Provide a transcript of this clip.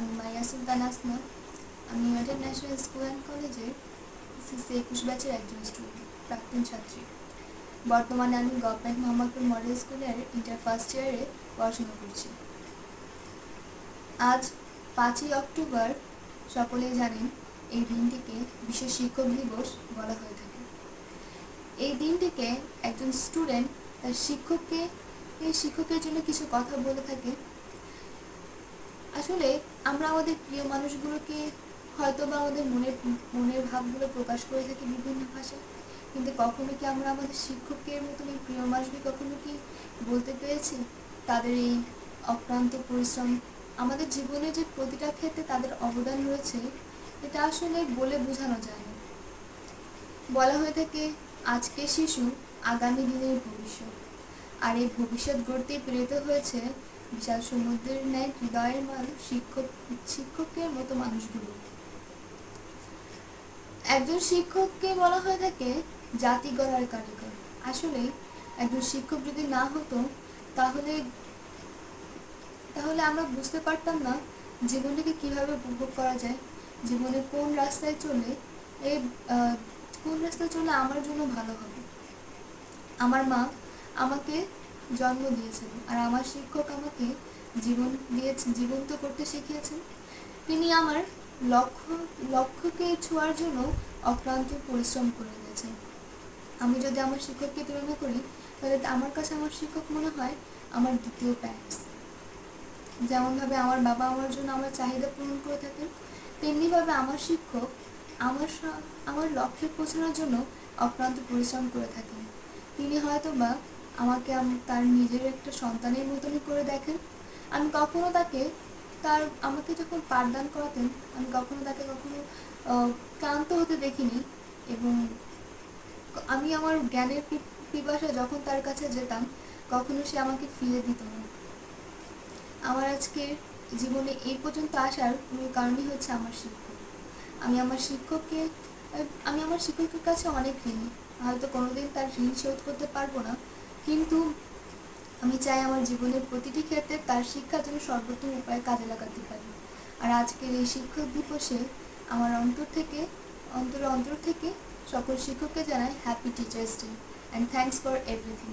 আমি মাইয়া সুলতান আসমা আমি ইউনাইটেড ন্যাশনাল স্কুল অ্যান্ড কলেজের সিসি একুশ ব্যাচের একজন স্টুডেন্ট প্রাক্তন ছাত্রী। বর্তমানে আমি গভর্নমেন্ট মোহাম্মদপুর মডেল স্কুলের ইন্টার ফার্স্ট ইয়ারে পড়াশোনা করছি। আজ পাঁচই অক্টোবর, সকলেই জানেন এই দিনটিকে বিশ্ব শিক্ষক দিবস বলা হয়ে থাকে। এই দিনটিকে একজন স্টুডেন্ট তার শিক্ষককে, এই শিক্ষকের জন্য কিছু কথা বলে থাকে। আসলে আমরা আমাদের প্রিয় মানুষগুলোকে হয়তো বা আমাদের মনের মনের ভাবগুলো প্রকাশ করে থাকি বিভিন্ন ভাষায়। কিন্তু কখনো কি আমরা আমাদের শিক্ষকের মতন এই প্রিয় মানুষকে কখনো কি বলতে পেরেছি? তাদের এই অক্লান্ত পরিশ্রম, আমাদের জীবনে যে প্রতিটা ক্ষেত্রে তাদের অবদান রয়েছে, এটা আসলে বলে বোঝানো যায় না। বলা হয়ে থাকে আজকে শিশু আগামী দিনের ভবিষ্যৎ। আর এই ভবিষ্যৎ গড়তে প্রেরিত হয়েছে বিশাল সমুদ্রের ন্যায় হৃদয়ের মানুষ শিক্ষক, শিক্ষকের মতো মানুষগুলো। একজন শিক্ষককে বলা হয়ে থাকে জাতি গড়ার কারিগর। আসলে একজন শিক্ষক যদি না হতো, তাহলে তাহলে আমরা বুঝতে পারতাম না জীবনটাকে কীভাবে উপভোগ করা যায়, জীবনে কোন রাস্তায় চলে এই কোন রাস্তায় চলে আমার জন্য ভালো হবে। আমার মা আমাকে জন্ম দিয়েছেন। আর আমার শিক্ষক আমাকে জীবন দিয়েছেন জীবন্ত করতে শিখিয়েছেন। তিনি আমার লক্ষ্য, লক্ষ্যকে ছোঁয়ার জন্য অক্লান্ত পরিশ্রম করে গেছেন আমি যদি আমার শিক্ষককে তুলনা করি, তাহলে আমার কাছে আমার শিক্ষক মনে হয় আমার দ্বিতীয় প্যারেন্টস। যেমনভাবে আমার বাবা আমার জন্য আমার চাহিদা পূরণ করে থাকেন, তেমনিভাবে আমার শিক্ষক আমার আমার লক্ষ্যে পৌঁছানোর জন্য অক্লান্ত পরিশ্রম করে থাকেন। তিনি হয়তো বা আমাকে তার নিজের একটা সন্তানের মতনই করে দেখেন। আমি কখনো তাকে তার আমাকে যখন পাঠদান করাতেন, আমি কখনো তাকে কখনো ক্লান্ত হতে দেখিনি এবং আমি আমার জ্ঞানের পিপাসা যখন তার কাছে যেতাম, কখনো সে আমাকে ফিরে দিত না। আমার আজকে জীবনে এই পর্যন্ত আসার মূল কারণই হচ্ছে আমার শিক্ষক। আমি আমার শিক্ষককে, আমি আমার শিক্ষকের কাছে অনেক ঋণী। হয়তো কোনোদিন তার ঋণ শোধ করতে পারব না কিন্তু আমি চাই আমার জীবনের প্রতিটি ক্ষেত্রে তার শিক্ষার জন্য সর্বোত্তম উপায়ে কাজে লাগাতে পারি। আর আজকের এই শিক্ষক দিবসে আমার অন্তর থেকে, অন্তর অন্তর থেকে সকল শিক্ষককে জানাই happy teachers day and thanks for everything